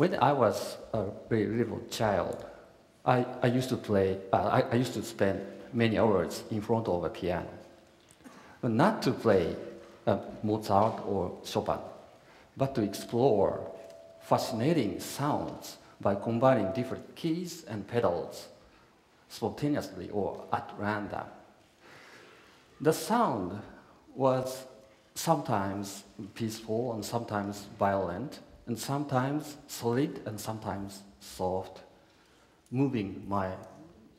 when I was a very little child, I, I used to play, uh, I, I used to spend many hours in front of a piano. But not to play uh, Mozart or Chopin, but to explore fascinating sounds by combining different keys and pedals spontaneously or at random. The sound was sometimes peaceful and sometimes violent, and sometimes solid and sometimes soft, moving, my,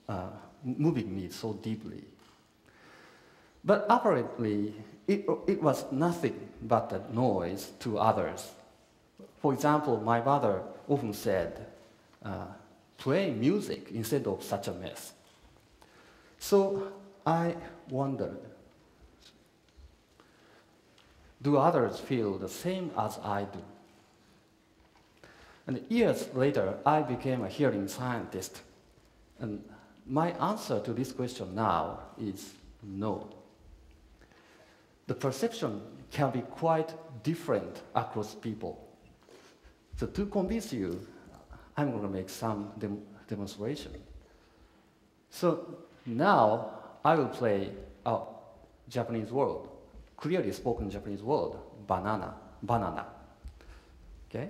uh, moving me so deeply. But apparently, it, it was nothing but a noise to others. For example, my mother often said, uh, play music instead of such a mess. So I wondered, do others feel the same as I do? And years later, I became a hearing scientist. And my answer to this question now is no. The perception can be quite different across people. So to convince you, I'm going to make some dem demonstration. So now I will play a Japanese word, clearly spoken Japanese word, banana, banana. Okay?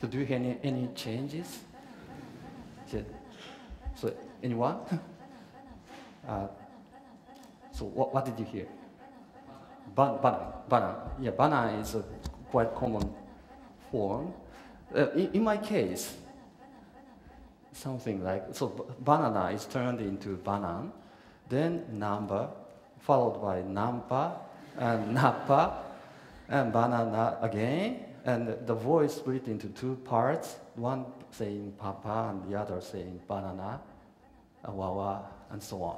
So do you hear any, any changes? So, so anyone? Uh, so what, what did you hear? Ban, banana, banana. Yeah, banana is a quite common form. Uh, in, in my case, something like, so banana is turned into banan, then number, followed by nampa, and napa, and banana again, and the voice split into two parts, one saying papa and the other saying banana, wawa, and so on.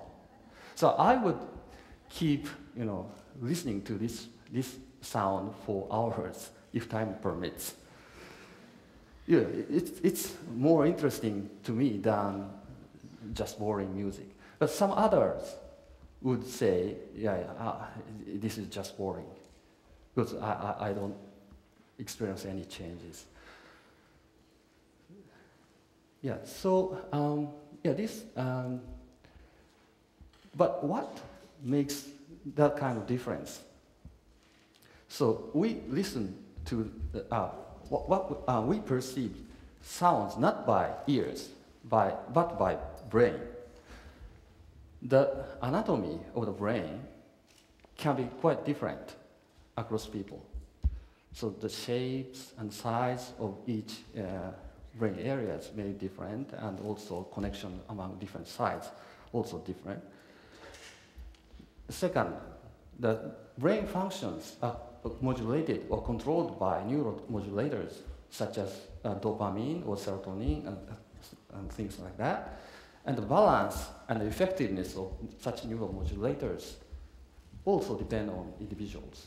So I would keep, you know, listening to this, this sound for hours if time permits. Yeah, it's, it's more interesting to me than just boring music. But some others would say, yeah, yeah uh, this is just boring, because I, I, I don't experience any changes. Yeah, so, um, yeah, this, um, but what makes that kind of difference? So we listen to, the, uh, what, what uh, we perceive sounds not by ears, by, but by brain. The anatomy of the brain can be quite different across people. So the shapes and size of each uh, brain areas may be different, and also connection among different sites also different. Second, the brain functions are modulated or controlled by neuromodulators such as uh, dopamine or serotonin and, and things like that. And the balance and the effectiveness of such neuromodulators also depend on individuals.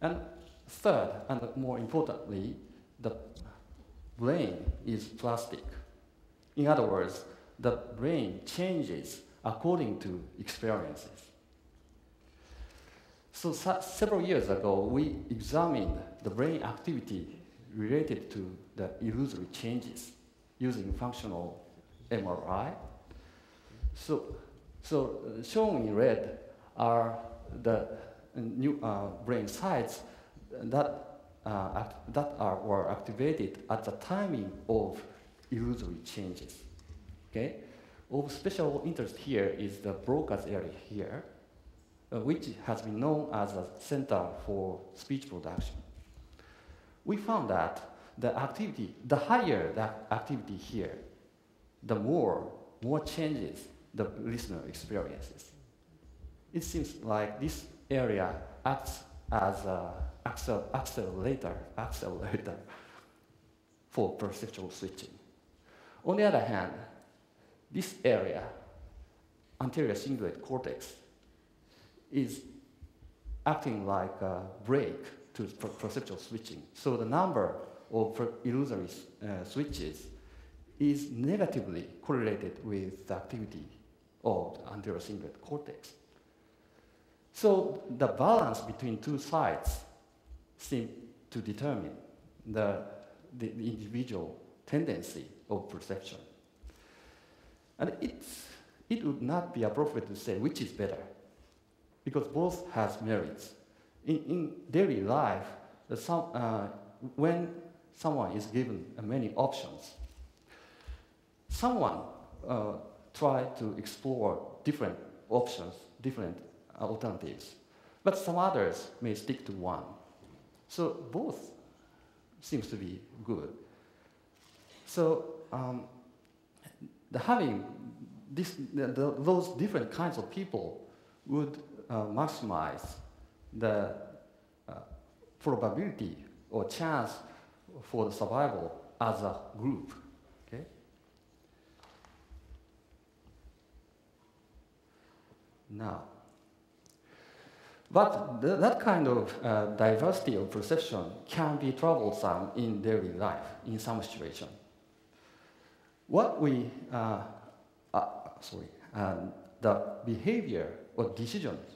And third, and more importantly, the brain is plastic. In other words, the brain changes according to experiences. So several years ago, we examined the brain activity related to the illusory changes using functional MRI. So, so uh, shown in red are the new uh, brain sites that, uh, that are, were activated at the timing of illusory changes. Okay? Of special interest here is the Broca's area here, uh, which has been known as a center for speech production. We found that the activity, the higher the activity here, the more, more changes the listener experiences. It seems like this area acts as a, accel- accelerator, accelerator for perceptual switching. On the other hand, this area, anterior cingulate cortex, is acting like a brake to per- perceptual switching. So the number of illusory uh, switches is negatively correlated with the activity of the anterior cingulate cortex. So the balance between two sides seem to determine the, the, individual tendency of perception. And it's, it would not be appropriate to say which is better, because both has merits. In, in daily life, some, uh, when someone is given many options, someone uh, try to explore different options, different alternatives, but some others may stick to one. So both seems to be good. So um, the having this, the, the, those different kinds of people would uh, maximize the uh, probability or chance for the survival as a group. Okay? Now, but th- that kind of uh, diversity of perception can be troublesome in daily life in some situation. What we, uh, uh, sorry, um, the behavior or decisions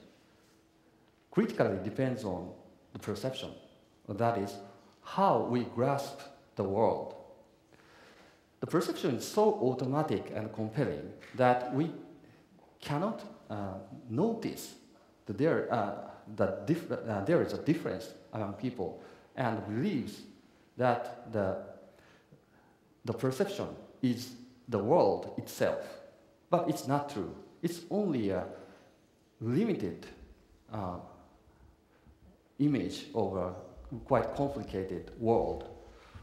critically depends on the perception. That is, how we grasp the world. The perception is so automatic and compelling that we cannot uh, notice there, uh, uh, there is a difference among people and believes that the, the perception is the world itself. But it's not true. It's only a limited uh, image of a quite complicated world.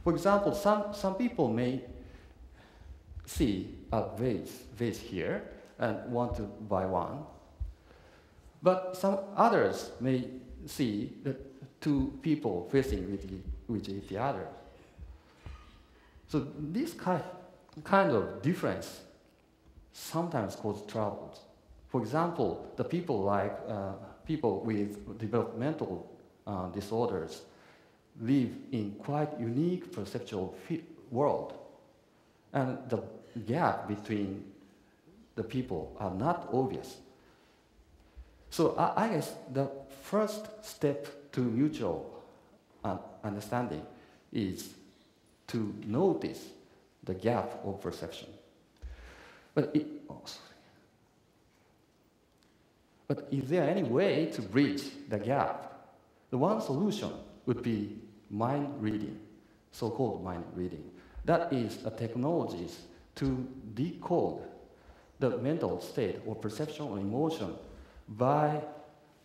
For example, some, some people may see a vase, vase here and want to buy one. But some others may see the two people facing with, the, with each other. So this kind, kind of difference sometimes causes troubles. For example, the people like uh, people with developmental uh, disorders live in quite unique perceptual world, and the gap between the people are not obvious. So I, I guess the first step to mutual uh, understanding is to notice the gap of perception. But, it, oh, but is there any way to bridge the gap? The one solution would be mind reading, so-called mind reading. That is a technology to decode the mental state or perception or emotion by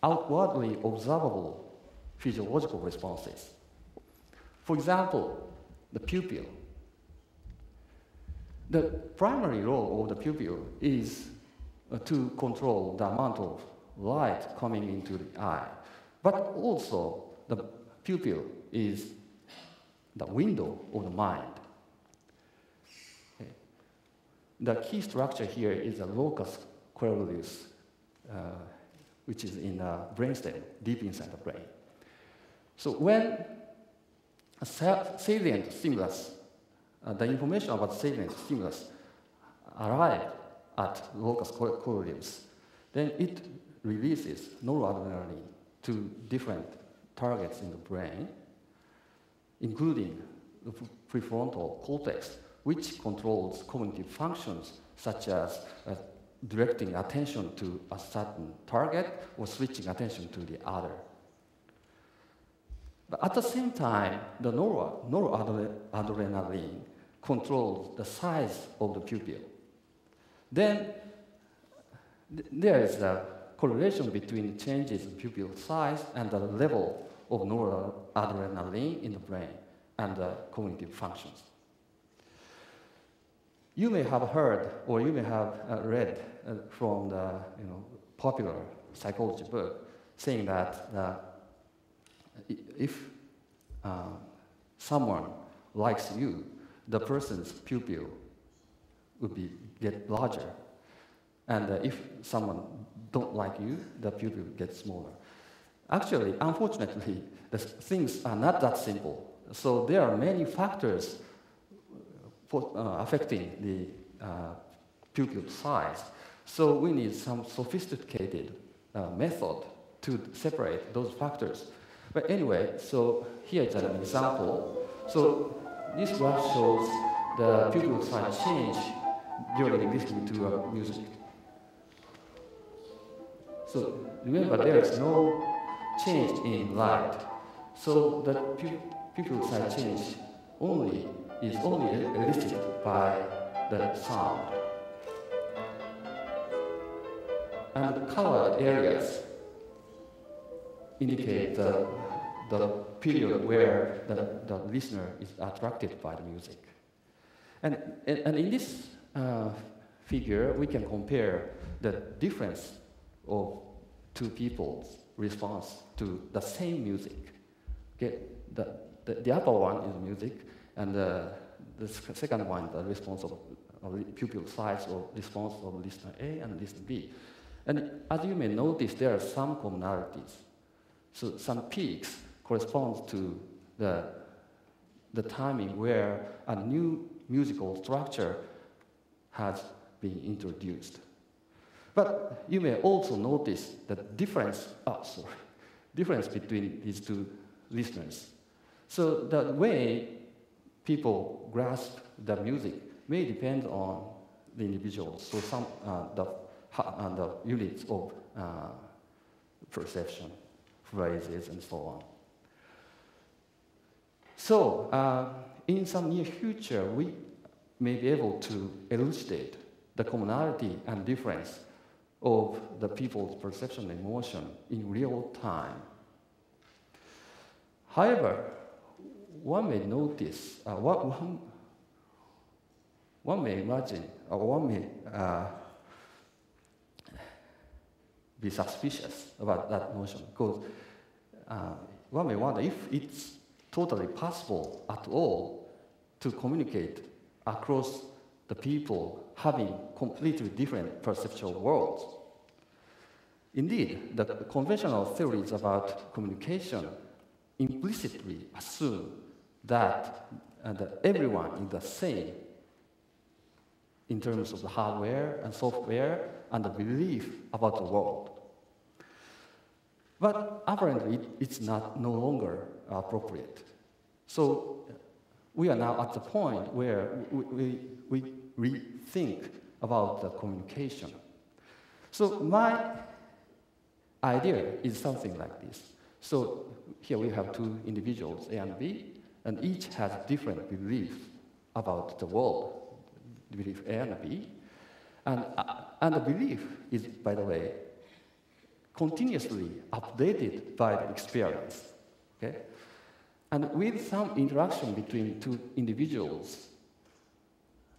outwardly observable physiological responses. For example, the pupil. The primary role of the pupil is uh, to control the amount of light coming into the eye. But also, the pupil is the window of the mind. The key structure here is the locus coeruleus, uh, which is in the brainstem, deep inside the brain. So when a salient stimulus, uh, the information about salient stimulus arrive at locus coeruleus, then it releases noradrenaline to different targets in the brain, including the prefrontal cortex, which controls cognitive functions such as uh, directing attention to a certain target or switching attention to the other. But at the same time, the noradrenaline controls the size of the pupil. Then th- there is a correlation between changes in pupil size and the level of noradrenaline in the brain and the cognitive functions. You may have heard or you may have uh, read from the you know, popular psychology book saying that i- if uh, someone likes you, the person's pupil would be get larger, and uh, if someone don't like you, the pupil gets smaller. Actually, unfortunately, the things are not that simple. So there are many factors for, uh, affecting the uh, pupil size. So we need some sophisticated uh, method to separate those factors. But anyway, so here is an example. So this graph shows the pupil size change during listening to uh, music. So remember, there is no change in light. So the pu- pupil size change only is only elicited by the sound. And colored areas indicate the, the period where the, the listener is attracted by the music. And, and, and in this uh, figure, we can compare the difference of two people's response to the same music. Okay, the, the, the upper one is music, and the, the second one, the response of, of pupil size or response of listener A and listener B. And as you may notice, there are some commonalities. So some peaks correspond to the, the timing where a new musical structure has been introduced. But you may also notice the difference, oh, sorry, difference between these two listeners. So the way people grasp the music may depend on the individuals. So some uh, the, the units of uh, perception, phrases, and so on. So uh, in some near future, we may be able to elucidate the commonality and difference of the people's perception and emotion in real time. However, one may notice, uh, one, one, one may imagine, or one may uh, be suspicious about that notion because uh, one may wonder if it's totally possible at all to communicate across the people having completely different perceptual worlds. Indeed, the conventional theories about communication implicitly assume that, uh, that everyone is the same in terms of the hardware and software and the belief about the world. But apparently, it's not no longer appropriate. So we are now at the point where we, we, we rethink about the communication. So my idea is something like this. So here we have two individuals, A and B, and each has different beliefs about the world, belief A and B. And, uh, and the belief is, by the way, continuously updated by the experience. Okay? And with some interaction between two individuals,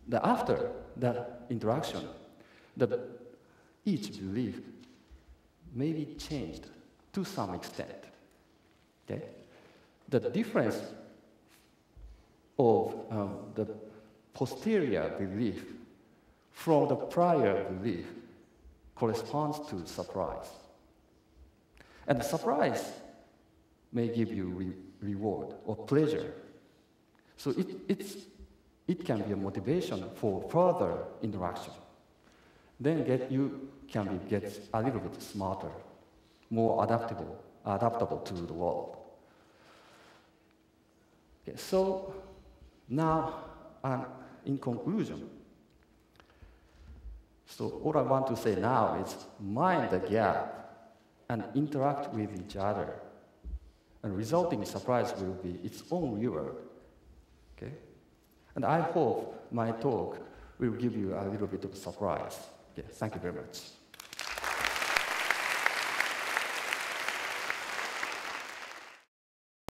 the after that interaction, the, each belief may be changed to some extent. Okay? The difference of um, the posterior belief from the prior belief corresponds to surprise. And surprise may give you re- reward or pleasure. So it, it's, it can be a motivation for further interaction. Then get, you can be, get a little bit smarter, more adaptable, adaptable to the world. Okay, so now, um, in conclusion, so what I want to say now is mind the gap and interact with each other. And resulting surprise will be its own reward. Okay? And I hope my talk will give you a little bit of surprise. Okay, thank you very much.